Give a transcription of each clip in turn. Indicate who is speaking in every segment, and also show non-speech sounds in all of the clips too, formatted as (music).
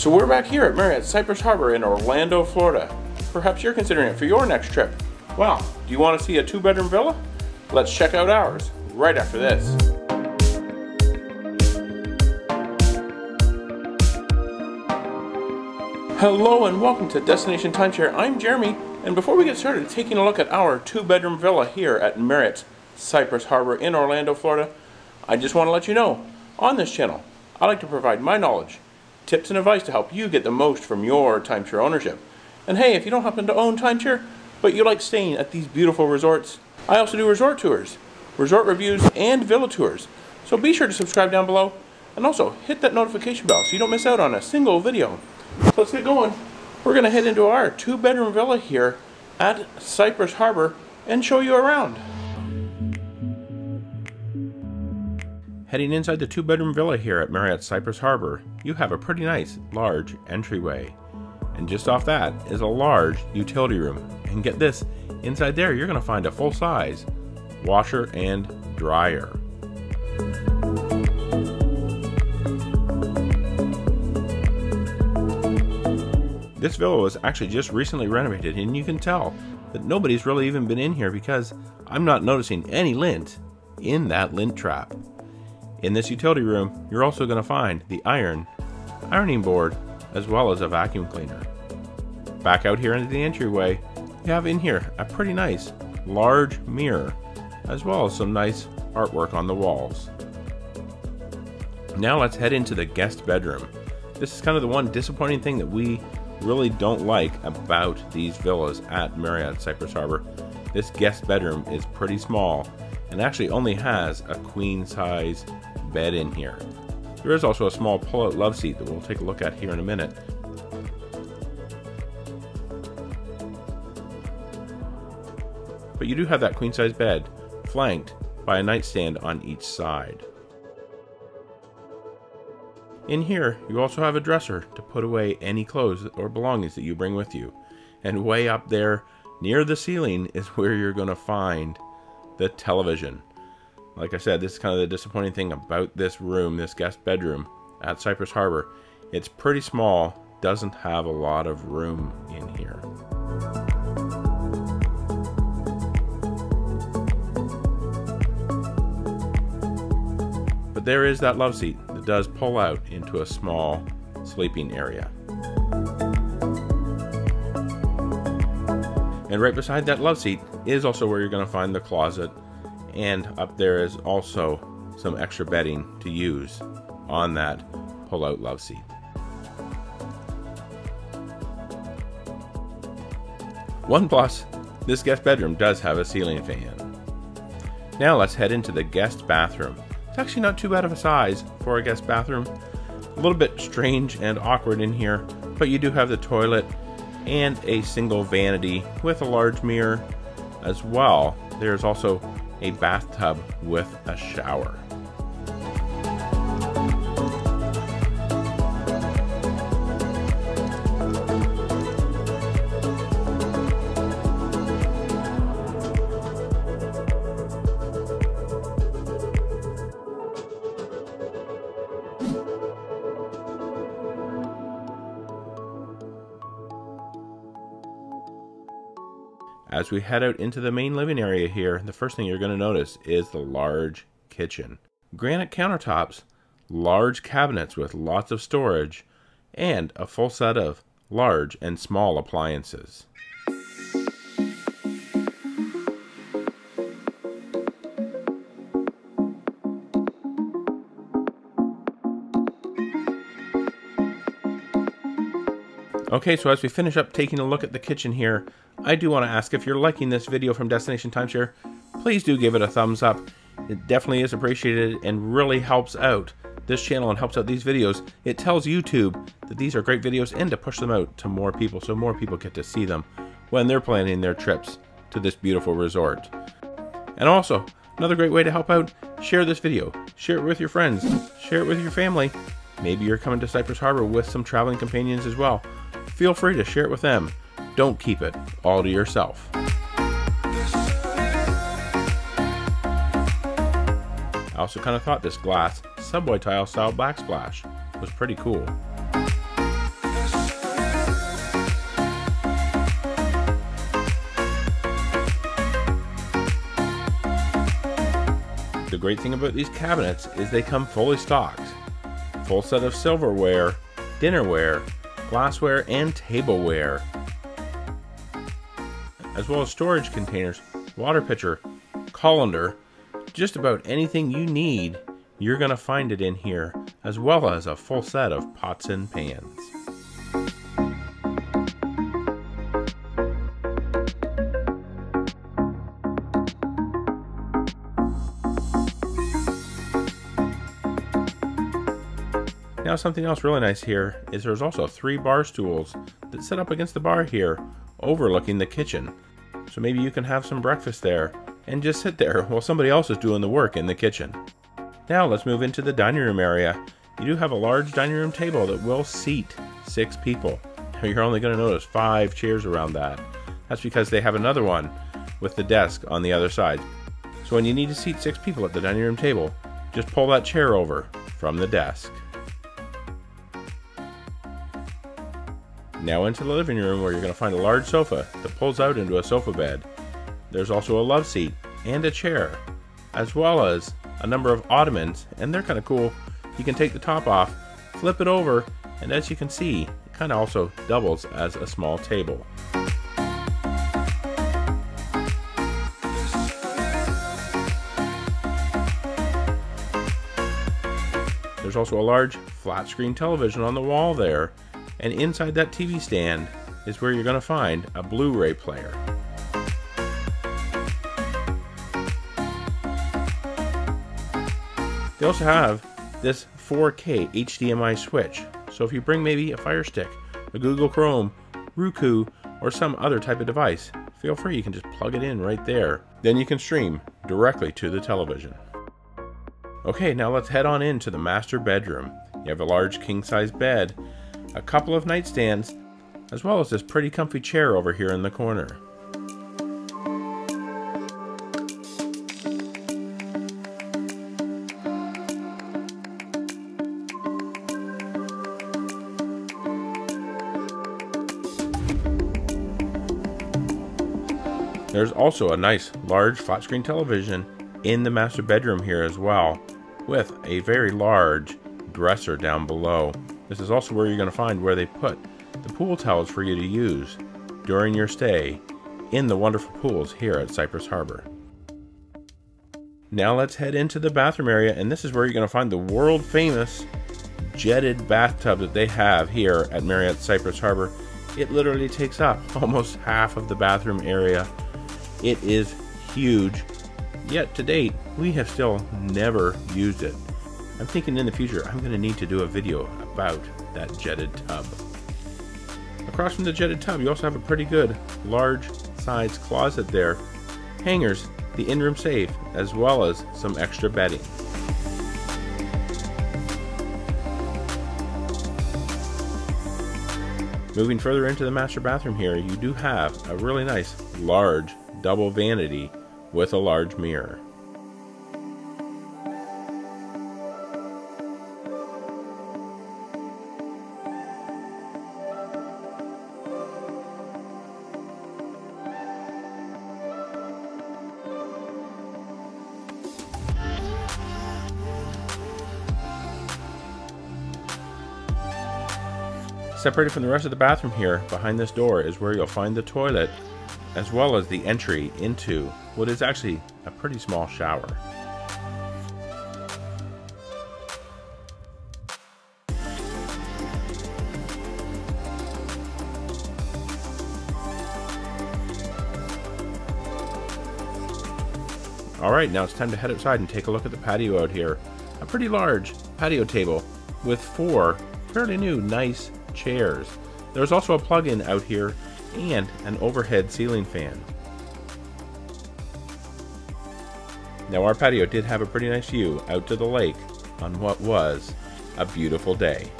Speaker 1: So we're back here at Marriott Cypress Harbour in Orlando, Florida. Perhaps you're considering it for your next trip. Well, do you want to see a two bedroom villa? Let's check out ours right after this. Hello and welcome to Destination Timeshare. I'm Jeremy, and before we get started taking a look at our two bedroom villa here at Marriott Cypress Harbour in Orlando, Florida, I just want to let you know on this channel, I like to provide my knowledge, tips, and advice to help you get the most from your timeshare ownership. And hey, if you don't happen to own timeshare, but you like staying at these beautiful resorts, I also do resort tours, resort reviews, and villa tours. So be sure to subscribe down below and also hit that notification bell so you don't miss out on a single video. So let's get going. We're going to head into our two bedroom villa here at Cypress Harbour and show you around. Heading inside the two bedroom villa here at Marriott Cypress Harbour, you have a pretty nice large entryway. And just off that is a large utility room. And get this, inside there you're going to find a full size washer and dryer. This villa was actually just recently renovated and you can tell that nobody's really even been in here because I'm not noticing any lint in that lint trap. In this utility room, you're also going to find the iron, ironing board, as well as a vacuum cleaner. Back out here into the entryway, you have in here a pretty nice large mirror, as well as some nice artwork on the walls. Now let's head into the guest bedroom. This is kind of the one disappointing thing that we really don't like about these villas at Marriott Cypress Harbour. This guest bedroom is pretty small and actually only has a queen size bed in here. There is also a small pull-out love seat that we'll take a look at here in a minute. But you do have that queen size bed flanked by a nightstand on each side. In here, you also have a dresser to put away any clothes or belongings that you bring with you. And way up there, near the ceiling, is (laughs) where you're going to find the television. Like I said, this is kind of the disappointing thing about this room, this guest bedroom at Cypress Harbour. It's pretty small, doesn't have a lot of room in here. But there is that love seat that does pull out into a small sleeping area. And right beside that love seat is also where you're going to find the closet and up there is also some extra bedding to use on that pull-out love seat. One plus, this guest bedroom does have a ceiling fan. Now let's head into the guest bathroom. It's actually not too bad of a size for a guest bathroom. A little bit strange and awkward in here, but you do have the toilet and a single vanity with a large mirror as well. There's also a bathtub with a shower. As we head out into the main living area here, the first thing you're going to notice is the large kitchen. Granite countertops, large cabinets with lots of storage, and a full set of large and small appliances. Okay, so as we finish up taking a look at the kitchen here, I do want to ask if you're liking this video from Destination Timeshare, please do give it a thumbs up. It definitely is appreciated and really helps out this channel and helps out these videos. It tells YouTube that these are great videos and to push them out to more people so more people get to see them when they're planning their trips to this beautiful resort. And also, another great way to help out, share this video. Share it with your friends. Share it with your family. Maybe you're coming to Cypress Harbour with some traveling companions as well feel free to share it with them. Don't keep it all to yourself. I also kind of thought this glass subway tile style backsplash was pretty cool. The great thing about these cabinets is they come fully stocked. Full set of silverware, dinnerware, glassware, and tableware. As well as storage containers, water pitcher, colander, just about anything you need, you're going to find it in here, as well as a full set of pots and pans. Now something else really nice here is there's also three bar stools that sit up against the bar here, overlooking the kitchen. So maybe you can have some breakfast there and just sit there while somebody else is doing the work in the kitchen. Now let's move into the dining room area. You do have a large dining room table that will seat six people. You're only going to notice five chairs around that. That's because they have another one with the desk on the other side. So when you need to seat six people at the dining room table, just pull that chair over from the desk. Now into the living room where you're going to find a large sofa that pulls out into a sofa bed. There's also a love seat and a chair, as well as a number of ottomans, and they're kind of cool. You can take the top off, flip it over, and as you can see, it kind of also doubles as a small table. There's also a large flat screen television on the wall there and inside that TV stand is where you're going to find a Blu-ray player. They also have this 4K HDMI switch, so if you bring maybe a Fire Stick, a Google Chrome, Roku, or some other type of device, feel free, you can just plug it in right there. Then you can stream directly to the television. Okay, now let's head on into the master bedroom. You have a large king-size bed a couple of nightstands, as well as this pretty comfy chair over here in the corner. There's also a nice large flat screen television in the master bedroom here as well, with a very large dresser down below. This is also where you're going to find where they put the pool towels for you to use during your stay in the wonderful pools here at Cypress Harbour. Now let's head into the bathroom area and this is where you're going to find the world famous jetted bathtub that they have here at Marriott Cypress Harbour. It literally takes up (laughs) almost half of the bathroom area. It is huge, yet to date we have still never used it. I'm thinking in the future I'm going to need to do a video about that jetted tub. Across from the jetted tub, you also have a pretty good large size closet there, hangers, the in-room safe, as well as some extra bedding. Moving further into the master bathroom here, you do have a really nice large double vanity with a large mirror. Separated from the rest of the bathroom here, behind this door, is where you'll find the toilet, as well as the entry into what is actually a pretty small shower. Alright, now it's time to head outside and take a look at the patio out here. A pretty large patio table with four fairly new, nice chairs. There's also a plug-in out here and an overhead ceiling fan. Now our patio did have a pretty nice view out to the lake on what was a beautiful day.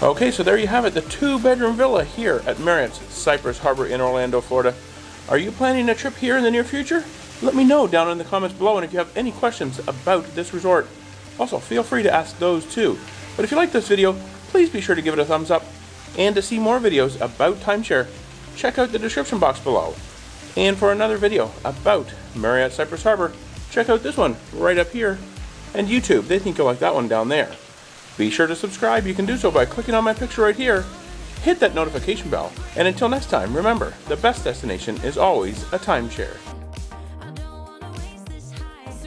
Speaker 1: Okay, so there you have it, the two-bedroom villa here at Marriott's Cypress Harbour in Orlando, Florida. Are you planning a trip here in the near future? Let me know down in the comments below, and if you have any questions about this resort, also, feel free to ask those too. But if you like this video, please be sure to give it a thumbs up. And to see more videos about timeshare, check out the description box below. And for another video about Marriott Cypress Harbour, check out this one right up here. And YouTube, they think you'll like that one down there. Be sure to subscribe. You can do so by clicking on my picture right here. Hit that notification bell. And until next time, remember, the best destination is always a timeshare.